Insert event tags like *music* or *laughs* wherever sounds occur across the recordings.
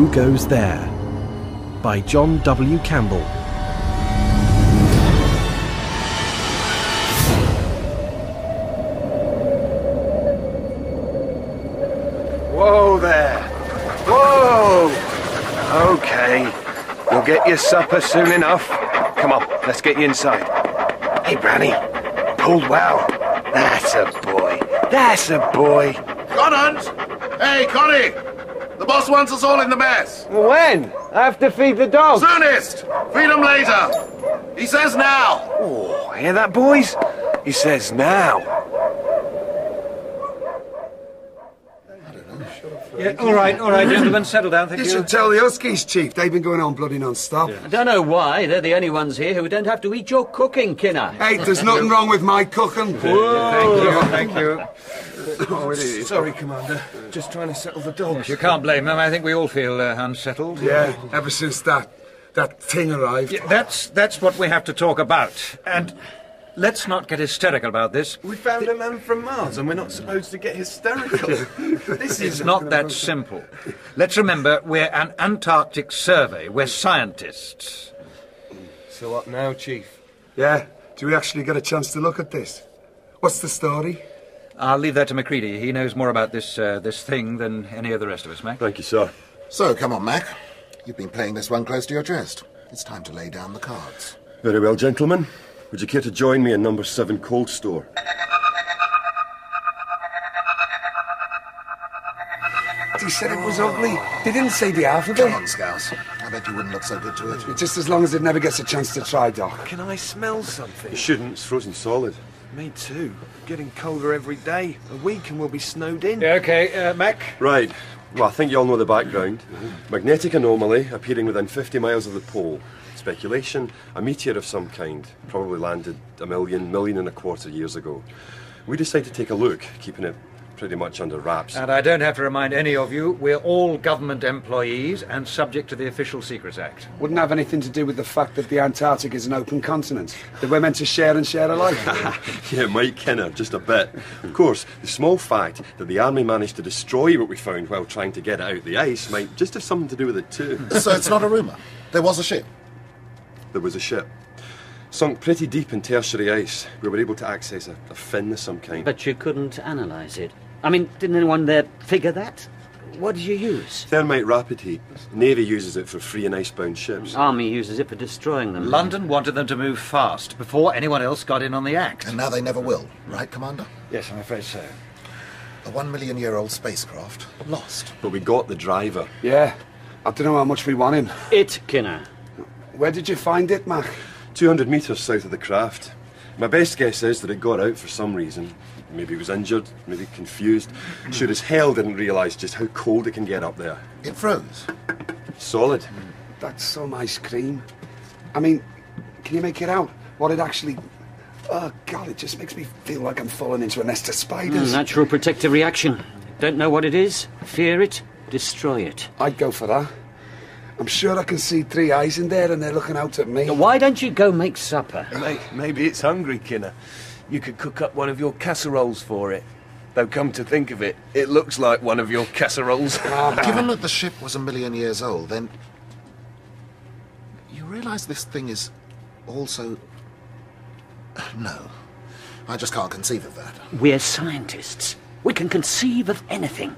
Who Goes There? by John W. Campbell. Whoa there. Whoa! Okay. You'll get your supper soon enough. Come on, let's get you inside. Hey, Branny. Pulled well. That's a boy. That's a boy. Conant! Hey, Connie! The boss wants us all in the mess. When? I have to feed the dog. Soonest! Feed 'em later. He says now. Oh, hear that, boys? He says now. Yeah, all right, all right, gentlemen, settle down, thank You you. should tell the Huskies, Chief. They've been going on bloody non-stop. I don't know why. They're the only ones here who don't have to eat your cooking, Kinner. Hey, there's nothing wrong with my cooking. Thank you, thank you. *coughs* Oh, it is. Sorry, Commander. Just trying to settle the dogs. You can't blame them. I think we all feel uh, unsettled. Yeah, ever since that that thing arrived. Yeah, that's that's what we have to talk about. And let's not get hysterical about this. We found a man from Mars and we're not supposed to get hysterical. *laughs* this It's not that simple. Let's remember we're an Antarctic survey. We're scientists. So what now, Chief? Yeah. Do we actually get a chance to look at this? What's the story? I'll leave that to Macready. He knows more about this uh, this thing than any of the rest of us, Mac. Thank you, sir. So, come on, Mac. You've been playing this one close to your chest. It's time to lay down the cards. Very well, gentlemen. Would you care to join me in number seven cold store? He said it was ugly. They didn't say the alphabet. Come on, Scouse. I bet you wouldn't look so good to it. Just as long as it never gets a chance to try, Doc. Can I smell something? You shouldn't. It's frozen solid. Me too. Getting colder every day. A week and we'll be snowed in. Yeah, okay, uh, Mac. Right. Well, I think you all know the background. Magnetic anomaly appearing within 50 miles of the pole. Speculation, a meteor of some kind, probably landed a million, million and a quarter years ago. We decided to take a look, keeping it pretty much under wraps. And I don't have to remind any of you, we're all government employees and subject to the Official Secrets Act. Wouldn't have anything to do with the fact that the Antarctic is an open continent. That we're meant to share and share alike. *laughs* yeah, Mike Kinner, just a bit. Of course, the small fact that the army managed to destroy what we found while trying to get it out the ice might just have something to do with it too. So it's not a rumour. There was a ship. There was a ship. Sunk pretty deep in tertiary ice. We were able to access a, a fin of some kind. But you couldn't analyse it. I mean, didn't anyone there figure that? What did you use? Thermite rapid heat. Navy uses it for free and icebound ships. Army uses it for destroying them. London wanted them to move fast before anyone else got in on the act. And now they never will, right, Commander? Yes, I'm afraid so. A one million year old spacecraft lost. But we got the driver. yeah. I don't know how much we want him. It, Kinner. Where did you find it, Mac? 200 metres south of the craft. My best guess is that it got out for some reason. Maybe it was injured, maybe confused. Sure as hell didn't realise just how cold it can get up there. It froze. Solid. That's some ice cream. I mean, can you make it out? What it actually. Oh, God, it just makes me feel like I'm falling into a nest of spiders. Hmm, natural protective reaction. Don't know what it is? Fear it? Destroy it. I'd go for that. I'm sure I can see three eyes in there and they're looking out at me. Why don't you go make supper? May- Maybe it's hungry, Kinner. You could cook up one of your casseroles for it. Though, come to think of it, it looks like one of your casseroles. *laughs* Ah, Given that the ship was a million years old, then. You realise this thing is also. No. I just can't conceive of that. We're scientists. We can conceive of anything.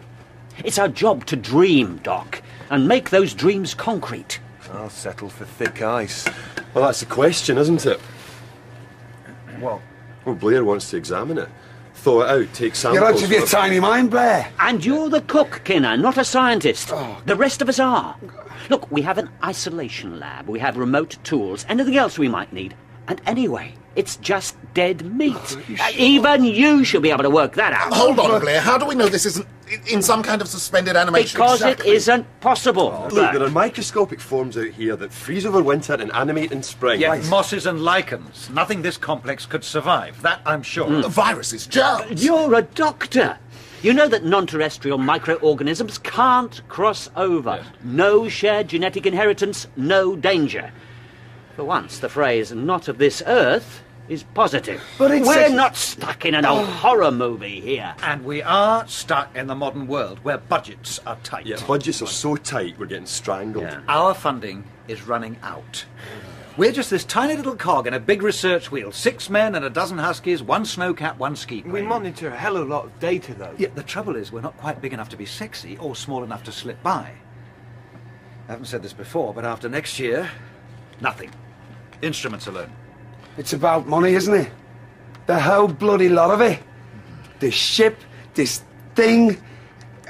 It's our job to dream, Doc, and make those dreams concrete. I'll settle for thick ice. Well, that's the question, isn't it? What? Well, Blair wants to examine it. Thaw it out, take samples. You're out of your of- tiny mind, Blair. And you're the cook, Kinner, not a scientist. Oh, the rest of us are. Look, we have an isolation lab, we have remote tools, anything else we might need. And anyway, it's just dead meat. Uh, Even you should be able to work that out. Hold on, Blair. How do we know this isn't in some kind of suspended animation? Because Exactly. it isn't possible. Look, there are microscopic forms out here that freeze over winter and animate in spring. Yet mosses and lichens, nothing this complex could survive. That I'm sure. The viruses, germs. You're a doctor. You know that non terrestrial microorganisms can't cross over. No shared genetic inheritance, no danger. For once, the phrase not of this earth is positive. But it's We're a- not stuck in an old oh. horror movie here. And we are stuck in the modern world where budgets are tight. Yeah, budgets are so tight, we're getting strangled. Yeah. Our funding is running out. We're just this tiny little cog in a big research wheel. Six men and a dozen huskies, one snowcat, one ski We monitor a hell of a lot of data, though. Yeah, the trouble is we're not quite big enough to be sexy or small enough to slip by. I haven't said this before, but after next year, nothing. Instruments alone. It's about money, isn't it? The whole bloody lot of it. This ship, this thing.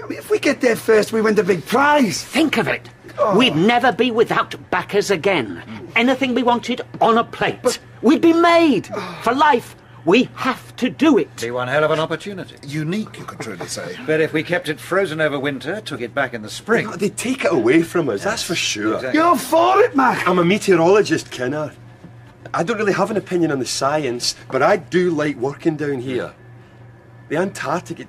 I mean, if we get there first, we win the big prize. Think of it. Oh. We'd never be without backers again. Anything we wanted on a plate. We'd be made. Oh. For life, we have to do it. Be one hell of an opportunity. Unique, you could truly say. But if we kept it frozen over winter, took it back in the spring. They take it away from us, that's for sure. Exactly. You're for it, Mac. I'm a meteorologist, Kinner. I don't really have an opinion on the science, but I do like working down here. The Antarctic, it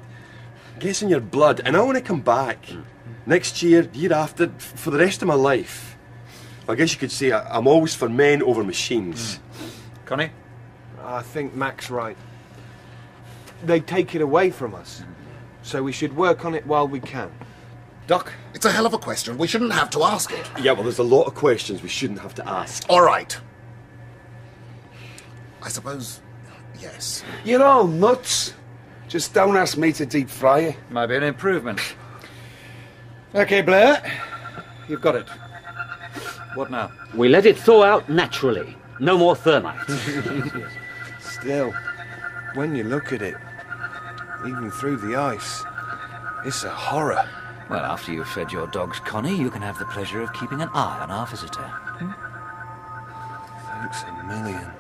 gets in your blood, and I want to come back next year, year after, for the rest of my life. I guess you could say I- I'm always for men over machines. Hmm. Connie? I think Mac's right. They take it away from us. So we should work on it while we can. Doc? It's a hell of a question. We shouldn't have to ask it. Yeah, well, there's a lot of questions we shouldn't have to ask. All right. I suppose, yes. You're all nuts. Just don't ask me to deep fry it. Might be an improvement. Okay, Blair. You've got it. What now? We let it thaw out naturally. No more thermite. *laughs* Still, when you look at it, even through the ice, it's a horror. Well, after you've fed your dogs, Connie, you can have the pleasure of keeping an eye on our visitor. Thanks a million.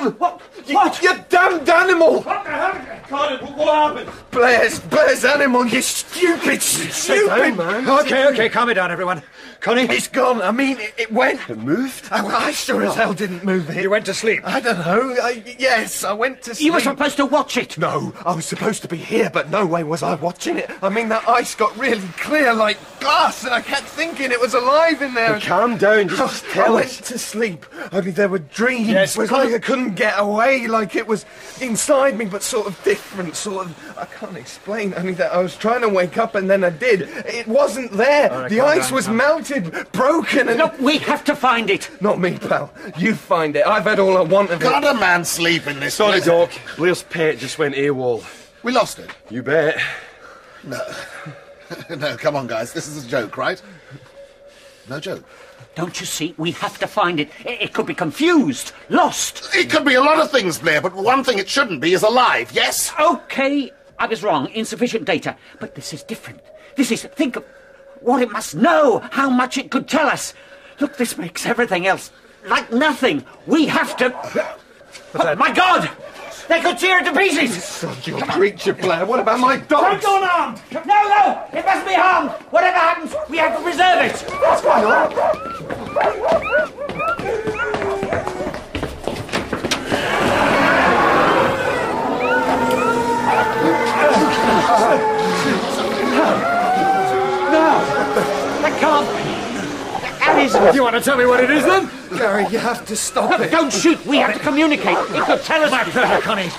What? You, what? You damned animal! What the hell? Carter, what happened? Blair's, Blair's animal, you stupid, stupid man! Okay, okay, calm it down, everyone. Connie? It's gone, I mean, it, it went. It moved? I, well, I sure as hell didn't move it. You went to sleep. I don't know. I, yes, I went to sleep. You were supposed to watch it. No, I was supposed to be here, but no way was I watching it. I mean, that ice got really clear like glass, and I kept thinking it was alive in there. Calm down, just oh, I tell went us. to sleep. I mean, there were dreams. Yes, it was like I couldn't get away, like it was inside me, but sort of different, sort of. I can't explain. I mean, that I was trying to wake up, and then I did. It wasn't there. right, the ice down, was calm melted, broken, and. Look, we have to find it. Not me, pal. You find it. I've had all I want of it. Can't a man sleep in this Sorry, place? Doc. Blair's pet just went AWOL. We lost it. You bet. No. *laughs* no, come on, guys. This is a joke, right? No joke. Don't you see? We have to find it. It, it could be confused, lost. It could be a lot of things, Blair, but one thing it shouldn't be is alive, yes? Okay, I was wrong. Insufficient data. But this is different. This is, think of what it must know, how much it could tell us. Look, this makes everything else like nothing. We have to. Oh, my God! They could tear it to pieces! Such a creature, Blair. What about my dogs? Don't go unarmed! No, no! It must be harmed! Whatever happens, we have to preserve it! What's going on? Be. That isn't. You want to tell me what it is then? Gary, you have to stop it. Don't shoot! We have to communicate! It could tell us. My pleasure, Connie.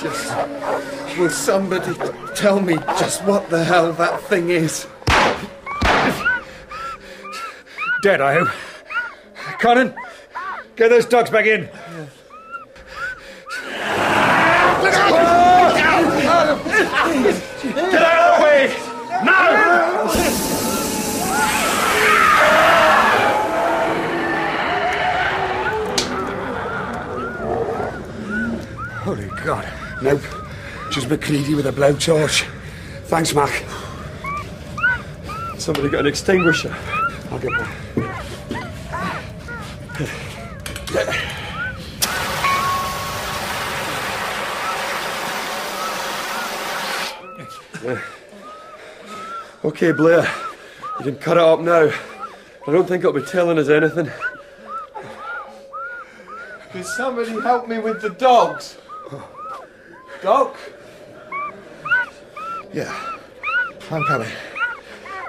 Just. Will somebody tell me just what the hell that thing is? Dead, I hope. Conant, get those dogs back in. Nope. Just Macready with a blowtorch. Thanks, Mac. Somebody got an extinguisher. I'll get one. Okay, Blair. You can cut it up now. I don't think it'll be telling us anything. Can somebody help me with the dogs? Doc? Yeah. I'm coming.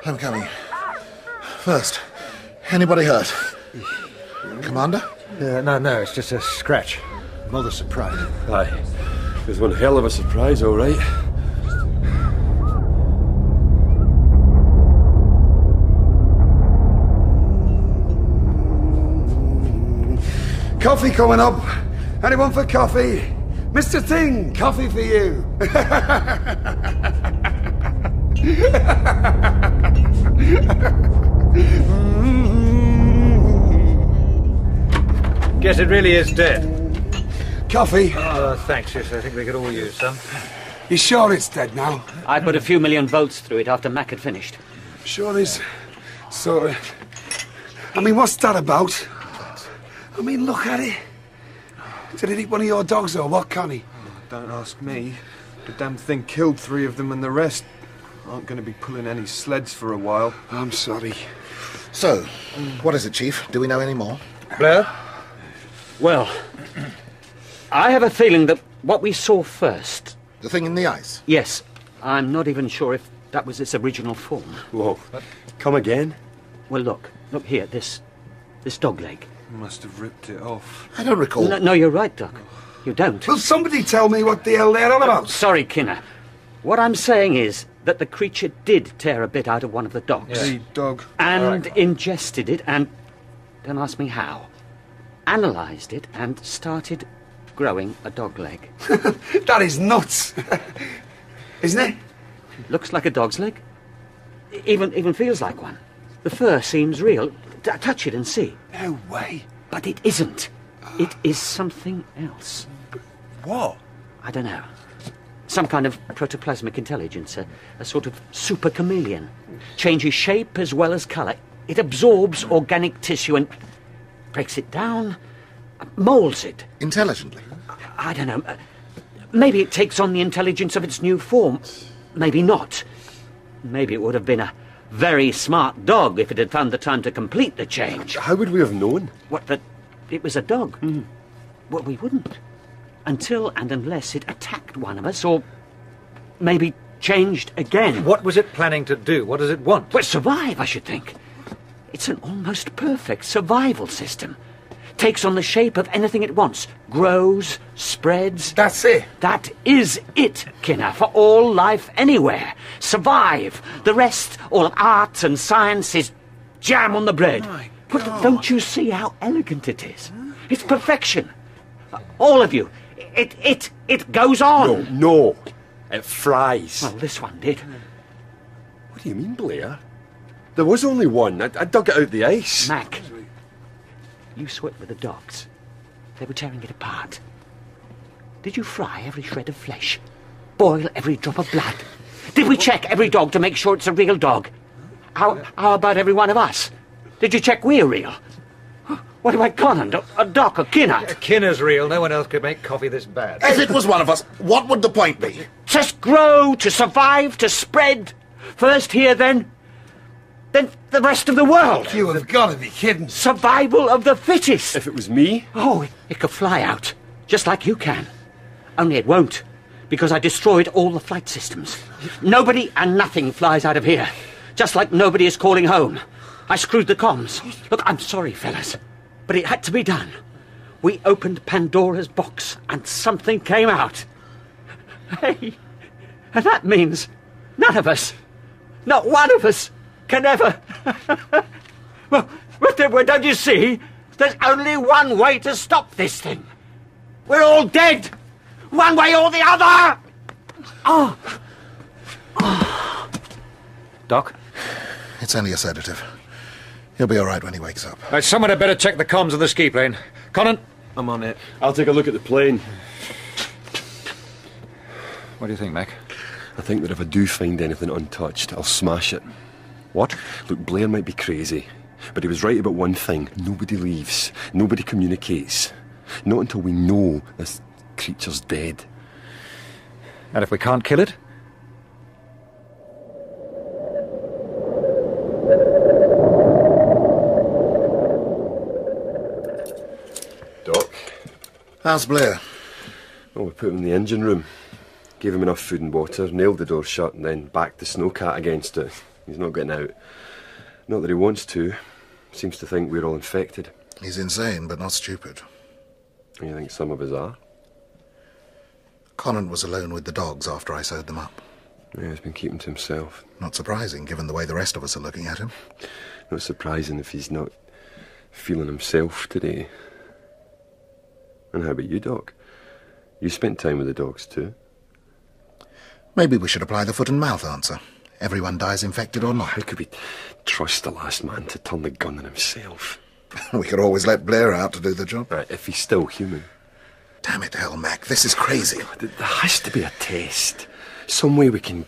I'm coming. First, anybody hurt? Commander? Uh, no, no, it's just a scratch. More the surprise. Aye. It was one hell of a surprise, all right. Coffee coming up. Anyone for coffee? Mr. Thing, coffee for you. *laughs* Guess it really is dead. Coffee. Oh, thanks, yes, I think we could all use some. You sure it's dead now? I put a few million volts through it after Mac had finished. Sure is. Sorry. I mean, what's that about? I mean, look at it. Did it eat one of your dogs or what, Connie? Don't ask me. The damn thing killed three of them and the rest aren't going to be pulling any sleds for a while. I'm sorry. So, what is it, Chief? Do we know any more? Blair? Well, I have a feeling that what we saw first. The thing in the ice? Yes, I'm not even sure if that was its original form. Whoa. Come again? Well, look, look here, this, this dog leg. Must have ripped it off. I don't recall. No, no, you're right, Doc. You don't. Will somebody tell me what the hell they're on about? Sorry, Kinner. What I'm saying is that the creature did tear a bit out of one of the dogs. Hey, dog. And ingested it and. Don't ask me how. Analysed it and started growing a dog leg. *laughs* that is nuts. *laughs* Isn't it? Looks like a dog's leg. Even, even feels like one. The fur seems real. T- touch it and see. No way. But it isn't. It is something else. What? I don't know. Some kind of protoplasmic intelligence, a, a sort of super chameleon. Changes shape as well as colour. It absorbs organic tissue and breaks it down, moulds it. Intelligently? I don't know. Maybe it takes on the intelligence of its new form. Maybe not. Maybe it would have been a very smart dog if it had found the time to complete the change. How would we have known? What, that it was a dog? Mm-hmm. Well, we wouldn't. Until and unless it attacked one of us, or maybe changed again. What was it planning to do? What does it want? Well, survive, I should think. It's an almost perfect survival system. Takes on the shape of anything it wants. Grows, spreads. That's it. That is it, Kinner, for all life anywhere. Survive. The rest, all of art and science, is jam on the bread. But don't you see how elegant it is? It's perfection. All of you. It, it, it goes on. No, no. It flies. Well, this one did. What do you mean, Blair? There was only one. I, I dug it out of the ice. Mac, you saw it with the dogs. They were tearing it apart. Did you fry every shred of flesh? Boil every drop of blood? Did we check every dog to make sure it's a real dog? How, how about every one of us? Did you check we're real? What about Conant, a, a Doc, a Kinner? Kinner's real. No one else could make coffee this bad. If it was one of us, what would the point be? Just grow, to survive, to spread. First here, then. Then the rest of the world. You have got to be kidding. Survival of the fittest. If it was me, Oh, it, it could fly out, just like you can. Only it won't, because I destroyed all the flight systems. Nobody and nothing flies out of here, just like nobody is calling home. I screwed the comms. Look, I'm sorry, fellas, but it had to be done. We opened Pandora's box, and something came out. Hey, and that means none of us, not one of us, can ever. *laughs* well, but then, well, don't you see? There's only one way to stop this thing. We're all dead. One way or the other. Oh, Doc? It's only a sedative. He'll be all right when he wakes up. Uh, someone had better check the comms of the ski plane. Conant? I'm on it. I'll take a look at the plane. What do you think, Mac? I think that if I do find anything untouched, I'll smash it. What? Look, Blair might be crazy, but he was right about one thing. Nobody leaves. Nobody communicates. Not until we know this creature's dead. And if we can't kill it? Doc. How's Blair? Well, we put him in the engine room. Gave him enough food and water, nailed the door shut, and then backed the snowcat against it. He's not getting out. Not that he wants to. Seems to think we're all infected. He's insane, but not stupid. You think some of us are? Conant was alone with the dogs after I sewed them up. Yeah, he's been keeping to himself. Not surprising, given the way the rest of us are looking at him. Not surprising if he's not feeling himself today. And how about you, Doc? You spent time with the dogs too. Maybe we should apply the foot and mouth answer. Everyone dies infected or not. How could we trust the last man to turn the gun on himself? *laughs* we could always let Blair out to do the job. Right, if he's still human. Damn it, hell, Mac, this is crazy. There has to be a test. Some way we can.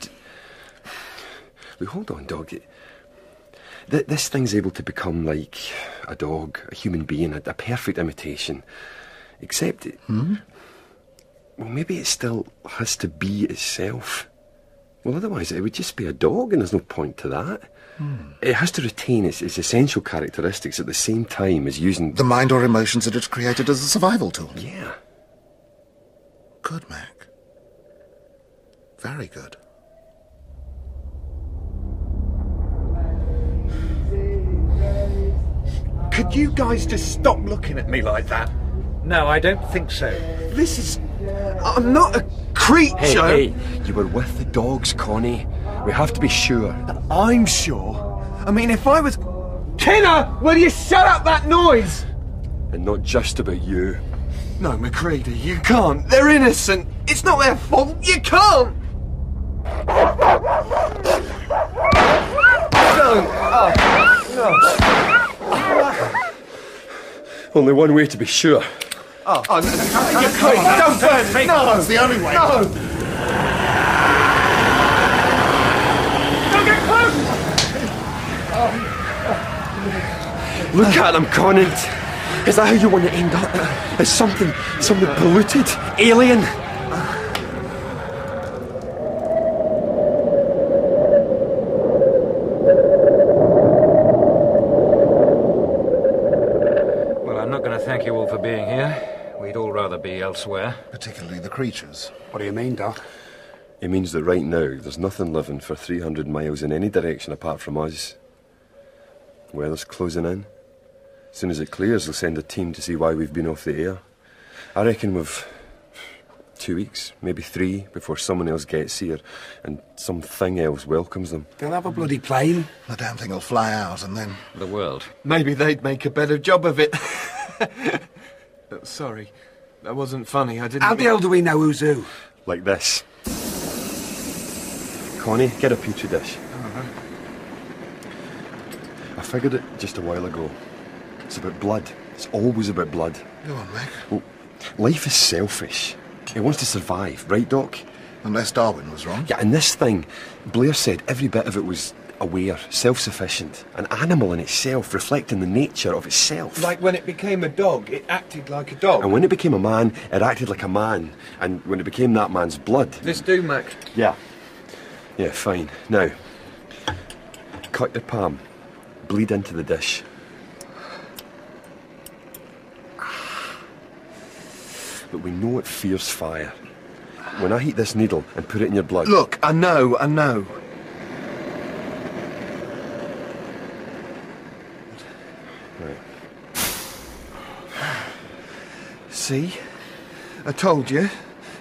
Look, hold on, dog. Th- This thing's able to become like a dog, a human being, a, a perfect imitation. Except it. Hmm? Well, maybe it still has to be itself. Well, otherwise it would just be a dog, and there's no point to that. Hmm. It has to retain its, its essential characteristics at the same time as using. The mind or emotions that it's created as a survival tool. Yeah. Good, Mac. Very good. Could you guys just stop looking at me like that? No, I don't think so. This is. I'm not a creature. Hey, hey, you were with the dogs, Connie. We have to be sure. I'm sure. I mean, if I was. Kinner, will you shut up that noise? And not just about you. No, Macready, you can't. They're innocent. It's not their fault. You can't. Don't. Oh, Only one way to be sure. No. Oh, no, no, you can't. Don't burn me. No. It's the only way. No. Don't get close. Oh. Look at them, Conant. Is that how you want to end up? As something, something uh. polluted, alien? Well, I'm not going to thank you all for being here. We'd all rather be elsewhere. Particularly the creatures. What do you mean, Doc? It means that right now there's nothing living for 300 miles in any direction apart from us. Weather's closing in. As soon as it clears, they'll send a team to see why we've been off the air. I reckon we've two weeks, maybe three, before someone else gets here and something else welcomes them. They'll have a bloody plane. The damn thing will fly out and then. The world. Maybe they'd make a better job of it. *laughs* Sorry, that wasn't funny. I didn't. How the hell do we know who's who? Like this. Connie, get a petri dish. Uh-huh. I figured it just a while ago. It's about blood. It's always about blood. Go on, Mac. Well, life is selfish. It wants to survive, right, Doc? Unless Darwin was wrong. Yeah, and this thing, Blair said every bit of it was aware, self sufficient, an animal in itself, reflecting the nature of itself. Like when it became a dog, it acted like a dog. And when it became a man, it acted like a man. And when it became that man's blood. This do, Mac. Yeah. Yeah, fine. Now, cut your palm, bleed into the dish. But we know it fears fire. When I heat this needle and put it in your blood. Look, I know, I know. Right. *sighs* See? I told you.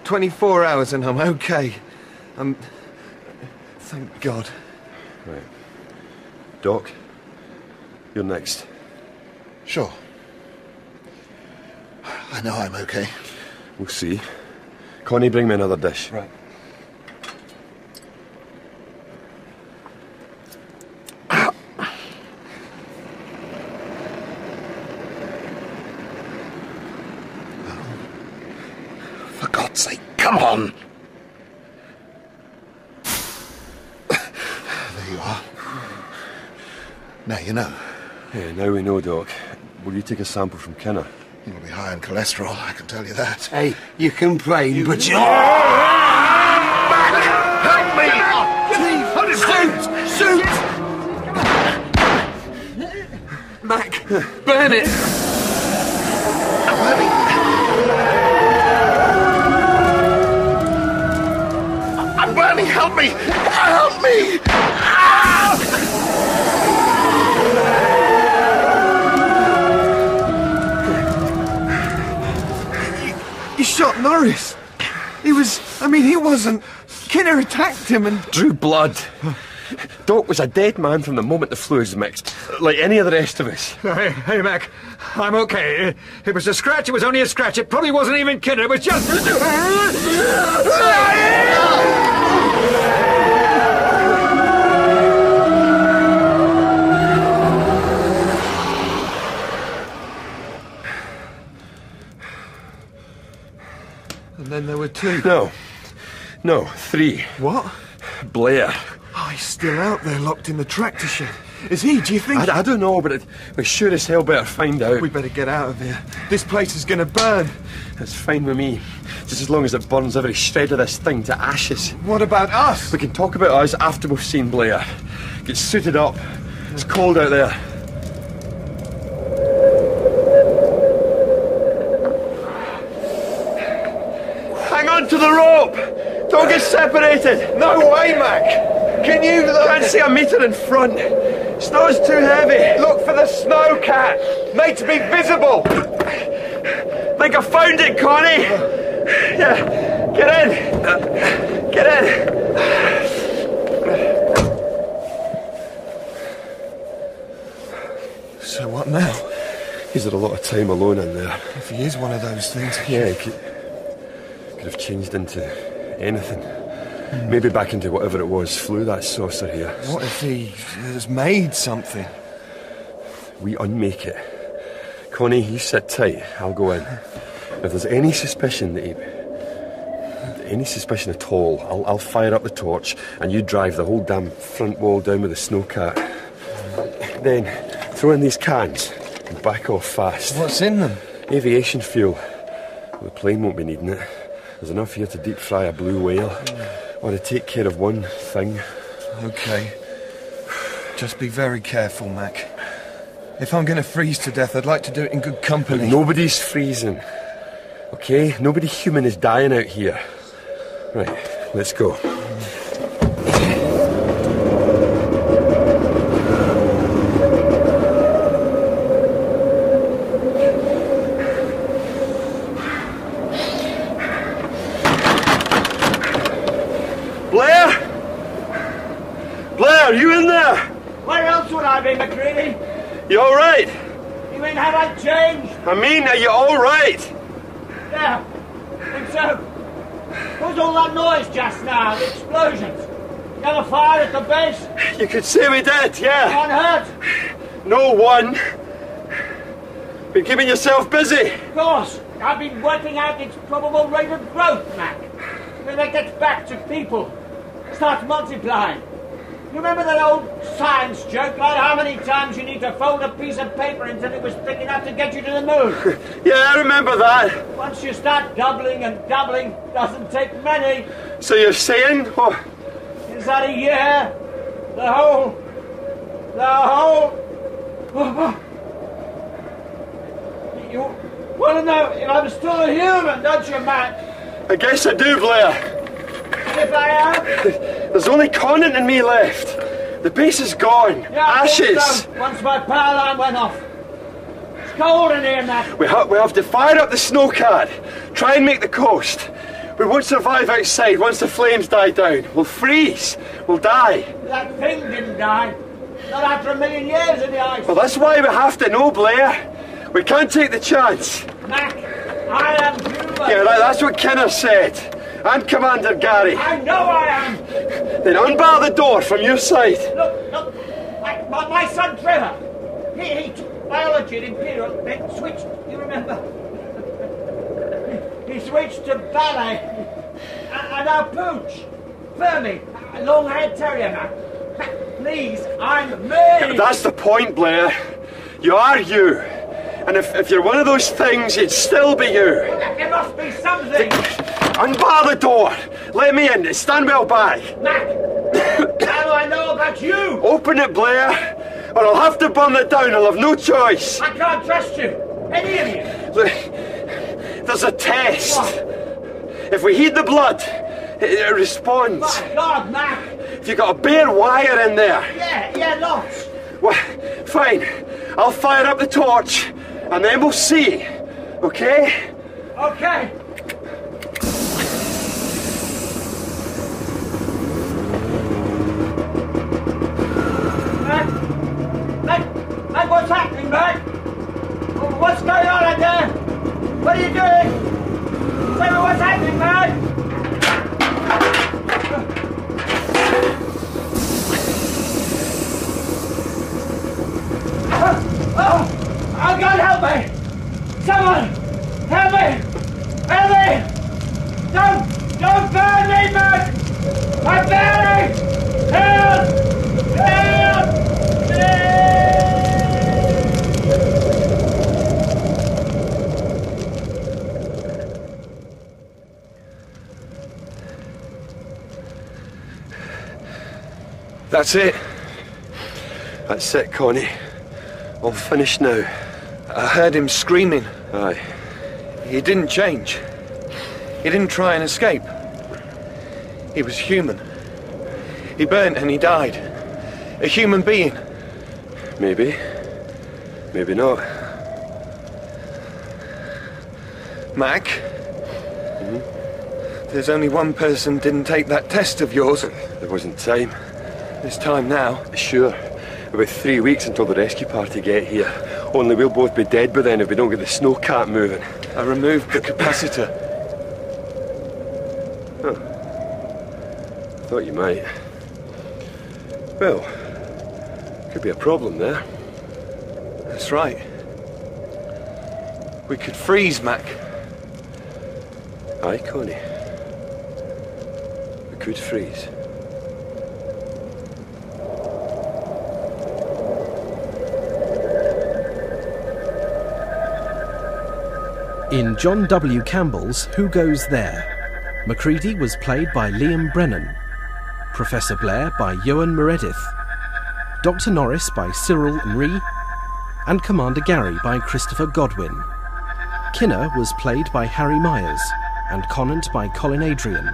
24 hours and I'm okay. I'm. Thank God. Right. Doc, you're next. Sure. I know I'm okay. We'll see. Connie, bring me another dish. Right. Now we know, Doc. Will you take a sample from Kinner? He'll be high in cholesterol, I can tell you that. Hey, you complain, you but you're... Help me! Please! Suit! Suit! Mac, burn it! I'm burning! help me! He was. I mean, he wasn't. Kinner attacked him and. Drew blood. Doc was a dead man from the moment the fluids mixed, like any of the rest of us. Hey, hey, Mac. I'm okay. It was a scratch. It was only a scratch. It probably wasn't even Kinner. It was just. *laughs* then there were two. No. No, three. What? Blair. Oh, he's still out there, locked in the tractor shed. Is he? Do you think? I, I don't know, but it, we sure as hell better find out. We better get out of here. This place is gonna burn. That's fine with me. Just as long as it burns every shred of this thing to ashes. What about us? We can talk about us after we've seen Blair. Get suited up. It's cold out there. The rope! Don't get separated! No way, Mac! Can you look? Can't see a metre in front. Snow's too heavy. Look for the snowcat! Made to be visible! Think I found it, Connie! Yeah, get in! Get in! So what now? He's had a lot of time alone in there. If he is one of those things. Yeah, he could, have changed into anything. Maybe back into whatever it was flew that saucer here. What if he has made something? We unmake it. Connie, you sit tight. I'll go in. If there's any suspicion that he. Any suspicion at all, I'll, I'll fire up the torch and you drive the whole damn front wall down with the snowcat. Then throw in these cans and back off fast. What's in them? Aviation fuel. The plane won't be needing it. There's enough here to deep fry a blue whale. Or to take care of one thing. Okay. Just be very careful, Mac. If I'm gonna freeze to death, I'd like to do it in good company. Nobody's freezing. Okay? Nobody human is dying out here. Right, let's go. Blair! Blair, are you in there? Where else would I be, Macready? You all right? You mean have I changed? I mean, are you all right? Yeah. Think so. What was all that noise just now? The explosions. You have a fire at the base? You could say we did, yeah. One hurt? No one. Been keeping yourself busy. Of course. I've been working out its probable rate of growth, Mac. When it gets back to people, starts multiplying. You remember that old science joke about how many times you need to fold a piece of paper until it was thick enough to get you to the moon? *laughs* Yeah, I remember that. Once you start doubling and doubling, doesn't take many. So you're saying? Oh, Is that a year? The whole. The whole. *sighs* You want to know if I'm still a human, don't you, Mac? I guess I do, Blair. And if I am, There's only Conant and me left. The base is gone. yeah, Ashes. Once my power line went off. It's cold in here, Mac. We, ha- we have to fire up the snowcat. Try and make the coast. We won't survive outside once the flames die down. We'll freeze. We'll die. That thing didn't die. Not after a million years in the ice. Well, that's why we have to know, Blair. We can't take the chance. Mac, I am human. Yeah, that, that's what Kinner said. And Commander Gary. I know I am. Then unbar the door from your side. Look, look, my, my, my son Trevor. He, he took biology at Imperial, then switched, you remember? *laughs* he switched to ballet. And, our Pooch, Fermi, a long-haired terrier now. Please, I'm me. That's the point, Blair. You are you. And if, if you're one of those things, it'd still be you. There must be something. Unbar the door. Let me in. Stand well back. Mac, how do I know about you? Open it, Blair, or I'll have to burn it down. I'll have no choice. I can't trust you. Any of you. There's a test. If we heed the blood, It, it responds. My God, Mac! If you got a bare wire in there, Yeah, yeah, lots. well, fine. I'll fire up the torch, and then we'll see. Okay? Okay. Mac! Mac! Mac, what's happening, Mac? What's going on out there? What are you doing? Tell me what's happening, man! Oh, oh, God, help me! Someone! Help me! Help me! Don't, don't burn me, Mac! I'm burning! That's it. That's it, Connie. I'm finished now. I heard him screaming. Aye. He didn't change. He didn't try and escape. He was human. He burnt and he died. A human being. Maybe. Maybe not. Mac? Mm-hmm. There's only one person didn't take that test of yours. There wasn't time. There's time now. Sure. About three weeks until the rescue party get here. Only we'll both be dead by then if we don't get the snow snowcat moving. I removed the capacitor. Thought you might. Well, could be a problem there. That's right. We could freeze Mac. Aye, Connie. We could freeze. In John W. Campbell's Who Goes There, Macready was played by Liam Brennan, Professor Blair by Ewan Meredith, Dr. Norris by Cyril Nri, and Commander Gary by Christopher Godwin. Kinner was played by Harry Myers, and Conant by Colin Adrian.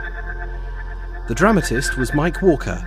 The dramatist was Mike Walker,